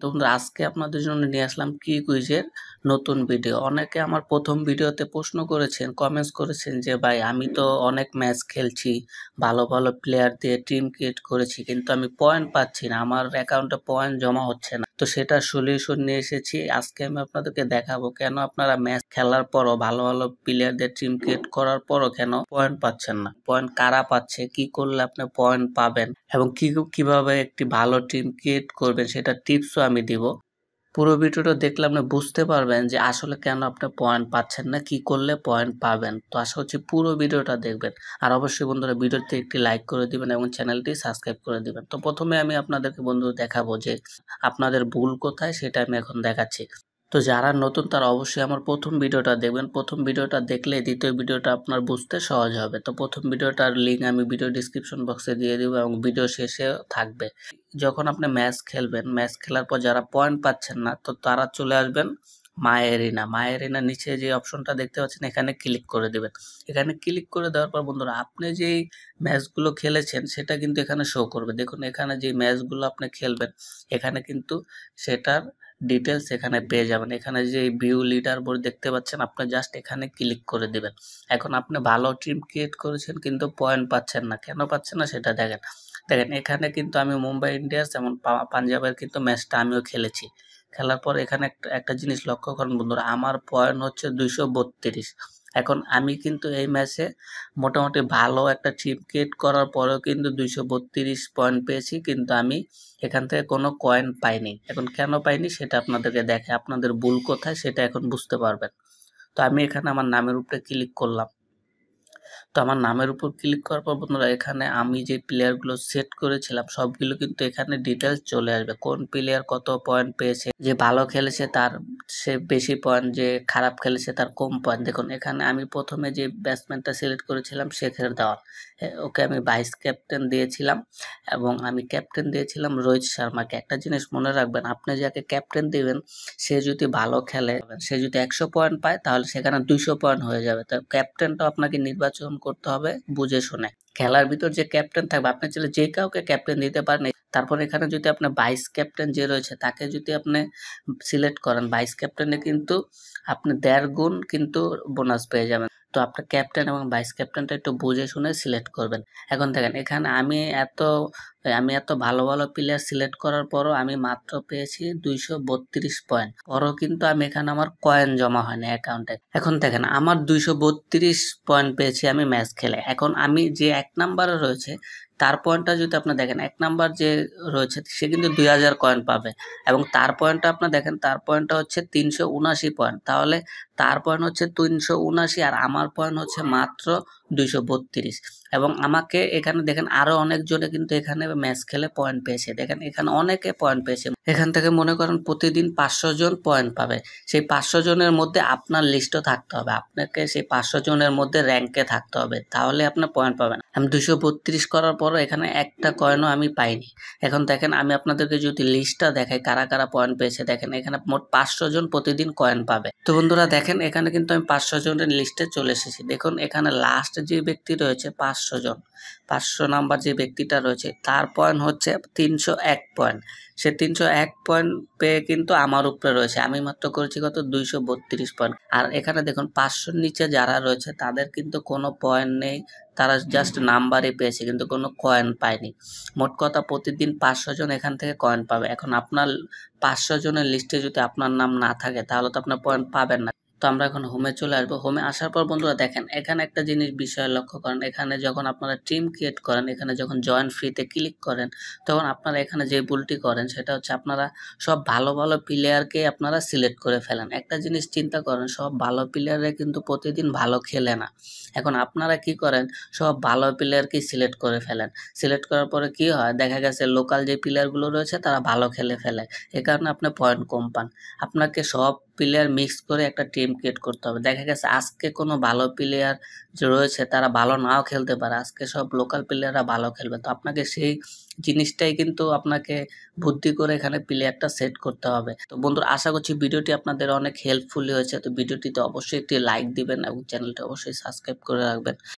তো বন্ধুরা, আজকে আপনাদের জন্য নিয়ে আসলাম কি কুইজের নতুন ভিডিও। অনেকে আমার প্রথম ভিডিওতে প্রশ্ন করেছেন কমেন্টস করেছেন যে, ভাই, আমি তো অনেক ম্যাচ খেলছি, ভালো ভালো প্লেয়ার দিয়ে টিম ক্রিয়েট করেছি, কিন্তু আমি পয়েন্ট পাচ্ছি না, আমার অ্যাকাউন্টে পয়েন্ট জমা হচ্ছে না। তো সেটা সলিউশন নিয়ে এসেছি। আজকে আমি আপনাদেরকে দেখাবো কেন আপনারা ম্যাচ খেলার পরও ভালো ভালো প্লেয়ারদের টিম ক্রিয়েট করার পরও কেন পয়েন্ট পাচ্ছেন না। পয়েন্ট কারা পাচ্ছে, কি করলে আপনি পয়েন্ট পাবেন এবং কি, কীভাবে একটি ভালো টিম ক্রিয়েট করবেন, সেটা টিপসও আমি দিব। পুরো ভিডিওটা দেখলে আপনি বুঝতে পারবেন যে আসলে কেন আপনি পয়েন্ট পাচ্ছেন না, কি করলে পয়েন্ট পাবেন। তো আশা করছি পুরো ভিডিওটা দেখবেন। আর অবশ্যই বন্ধুরা ভিডিওতে একটি লাইক করে দিবেন এবং চ্যানেলটি সাবস্ক্রাইব করে দিবেন। তো প্রথমে আমি আপনাদেরকে বন্ধু দেখাবো যে আপনাদের ভুল কোথায় সেটা আমি এখন দেখাচ্ছি। তো যারা নতুন তারা অবশ্যই আমার প্রথম ভিডিওটা দেখবেন। প্রথম ভিডিওটা দেখলে দ্বিতীয় ভিডিওটা আপনার বুঝতে সহজ হবে। তো প্রথম ভিডিওটার লিঙ্ক আমি ভিডিও ডিসক্রিপশন বক্সে দিয়ে দিব এবং ভিডিও শেষে থাকবে। যখন আপনি ম্যাচ খেলবেন ম্যাচ খেলার পর যারা পয়েন্ট পাচ্ছেন না, তো তারা চলে আসবেন মায়েরিনা মায়েরিনা নিচে যে অপশনটা দেখতে পাচ্ছেন, এখানে ক্লিক করে দেবেন। এখানে ক্লিক করে দেওয়ার পর বন্ধুরা, আপনি যেই ম্যাচগুলো খেলেছেন, সেটা কিন্তু এখানে শো করবে। দেখুন, এখানে যে ম্যাচগুলো আপনি খেলবেন, এখানে কিন্তু সেটার ডিটেলস এখানে পেয়ে যাবেন। এখানে যে ভিউ লিডার বোর্ড দেখতে পাচ্ছেন, আপনি জাস্ট এখানে ক্লিক করে দেবেন। এখন আপনি ভালো টিম ক্রিয়েট করেছেন কিন্তু পয়েন্ট পাচ্ছেন না। কেন পাচ্ছেন না সেটা দেখেন। দেখেন, এখানে কিন্তু আমি মুম্বাই ইন্ডিয়ান্স এবং পাঞ্জাবের কিন্তু ম্যাচটা আমিও খেলেছি। খেলার পর এখানে একটা একটা জিনিস লক্ষ্য করেন বন্ধুরা, আমার পয়েন্ট হচ্ছে দুইশো বত্রিশ। এখন আমি কিন্তু এই ম্যাচে মোটামুটি ভালো একটা চিপ কেট করার পরেও কিন্তু দুইশো বত্রিশ পয়েন্ট পেয়েছি, কিন্তু আমি এখান থেকে কোনো কয়েন পাইনি। এখন কেন পাইনি সেটা আপনাদেরকে দেখে, আপনাদের ভুল কোথায় সেটা এখন বুঝতে পারবেন। তো আমি এখানে আমার নামের উপরে ক্লিক করলাম। তো আমার নামের উপর ক্লিক করার পর বন্ধুরা, এখানে আমি যে প্লেয়ারগুলো সেট করেছিলাম, সবগুলো কিন্তু এখানে ডিটেলস চলে আসবে। কোন প্লেয়ার কত পয়েন্ট পেয়েছে, যে ভালো খেলেছে তার সে বেশি পয়েন্ট যে খারাপ খেলেছে তার কম পয়েন্ট দেখুন, এখানে আমি প্রথমে যে ব্যাটসম্যানটা সিলেক্ট করেছিলাম শেখের দেওয়াল ওকে আমি ভাইস ক্যাপ্টেন দিয়েছিলাম এবং আমি ক্যাপ্টেন দিয়েছিলাম রোহিত শর্মাকে। একটা জিনিস মনে রাখবেন, আপনি যাকে ক্যাপ্টেন দিবেন, সে যদি ভালো খেলে, সে যদি একশো পয়েন্ট পায়, তাহলে সেখানে দুইশো পয়েন্ট হয়ে যাবে। তো ক্যাপ্টেনটাও আপনাকে নির্বাচন করতে হবে বুঝে শুনে। খেলার ভিতর যে ক্যাপ্টেন থাকবে, আপনি চাইলে যে কাউকে ক্যাপ্টেন দিতে পারেন তারপর এখানে যদি আপনার ভাইস ক্যাপ্টেন যে রয়েছে, তাকে যদি আপনি সিলেক্ট করেন ভাইস ক্যাপ্টেনে কিন্তু আপনি দেড় গুণ কিন্তু বোনাস পেয়ে যাবেন। তো আপনার ক্যাপ্টেন এবং ভাইস ক্যাপ্টেনটা একটু বুঝে শুনে সিলেক্ট করবেন। এখন দেখেন, এখানে আমি এত আমি এত ভালো ভালো প্লেয়ার সিলেক্ট করার পরও আমি মাত্র পেয়েছি দুইশো বত্রিশ পয়েন্ট পরও কিন্তু আমি এখানে আমার কয়েন জমা হয়নি অ্যাকাউন্টে এখন দেখেন, আমার দুইশো বত্রিশ পয়েন্ট পেয়েছি আমি ম্যাচ খেলে। এখন আমি যে এক নাম্বারে রয়েছে তার পয়েন্টটা যদি আপনি দেখেন, এক নাম্বার যে রয়েছে, সে কিন্তু দুই হাজার কয়েন পাবে। এবং তার পয়েন্টটা আপনি দেখেন, তার পয়েন্টটা হচ্ছে তিনশো উনাশি পয়েন্ট তাহলে তার পয়েন্ট হচ্ছে তিনশো উনাশি আর আমার পয়েন্ট হচ্ছে মাত্র দুইশো বত্রিশ। এবং আমাকে এখানে দেখেন আরও অনেকজনে কিন্তু এখানে ম্যাচ খেলে পয়েন্ট পেয়েছে। দেখেন এখানে অনেকে পয়েন্ট পেয়েছে। এখান থেকে মনে করেন প্রতিদিন পাঁচশো জন পয়েন্ট পাবে। সেই পাঁচশো জনের মধ্যে আপনার লিস্টও থাকতে হবে। আপনাকে সেই পাঁচশো জনের মধ্যে র্যাঙ্কে থাকতে হবে। তাহলে আপনার পয়েন্ট পাবেন। আমি দুশো বত্রিশ করার পরও এখানে একটা কয়েনও আমি পাইনি। এখন দেখেন আমি আপনাদেরকে যদি লিস্টটা দেখাই, কারা কারা পয়েন্ট পেয়েছে, দেখেন এখানে মোট পাঁচশো জন প্রতিদিন কয়েন পাবে। তো বন্ধুরা দেখেন এখানে কিন্তু আমি পাঁচশো জনের লিস্টে চলে এসেছি। দেখুন এখানে লাস্ট যে ব্যক্তি রয়েছে, পাঁচশো জন, পাঁচশো নাম্বার যে ব্যক্তিটা রয়েছে, তার পয়েন্ট হচ্ছে তিনশো এক পয়েন্ট সে তিনশো এক পয়েন্ট পেয়ে কিন্তু আমার উপরে রয়েছে। আমি মাত্র করেছি কত? দুইশো বত্রিশ পয়েন্ট আর এখানে দেখুন, পাঁচশোর নিচে যারা রয়েছে, তাদের কিন্তু কোনো পয়েন্ট নেই। তারা জাস্ট নাম্বারই পেয়েছে, কিন্তু কোনো কয়েন পায়নি। মোট কথা প্রতিদিন পাঁচশো জন এখান থেকে কয়েন পাবে। এখন আপনার পাঁচশো জনের লিস্টে যদি আপনার নাম না থাকে, তাহলে তো আপনার পয়েন্ট পাবেন না। তো আমরা এখন হোমে চলে আসব। হোমে আসার পর বন্ধুরা দেখেন, এখানে একটা জিনিস বিষয় লক্ষ্য করেন। এখানে যখন আপনারা টিম ক্রিয়েট করেন, এখানে যখন জয়েন ফ্রিতে ক্লিক করেন, তখন আপনারা এখানে যে ভুলটি করেন, সেটা হচ্ছে আপনারা সব ভালো ভালো প্লেয়ারকে আপনারা সিলেক্ট করে ফেলেন। একটা জিনিস চিন্তা করেন, সব ভালো প্লেয়াররা কিন্তু প্রতিদিন ভালো খেলে না। এখন আপনারা কি করেন, সব ভালো প্লেয়ারকে সিলেক্ট করে ফেলেন। সিলেক্ট করার পরে কি হয়, দেখা গেছে লোকাল যে প্লেয়ারগুলো রয়েছে, তারা ভালো খেলে ফেলে। এ কারণে আপনি পয়েন্ট কম পান। আপনাকে সব প্লেয়ার মিক্স করে একটা টিম ক্রিয়েট করতে হবে। দেখা গেছে, আজকে কোনো ভালো প্লেয়ার যে রয়েছে, তারা ভালো নাও খেলতে পারে। আজকে সব লোকাল প্লেয়াররা ভালো খেলবে। তো আপনাকে সেই জিনিসটাই কিন্তু আপনাকে বুদ্ধি করে এখানে প্লেয়ারটা সেট করতে হবে। তো বন্ধুরা, আশা করছি ভিডিওটি আপনাদের অনেক হেল্পফুল হয়েছে। তো ভিডিওটিতে অবশ্যই একটি লাইক দিবেন এবং চ্যানেলটি অবশ্যই সাবস্ক্রাইব করে রাখবেন।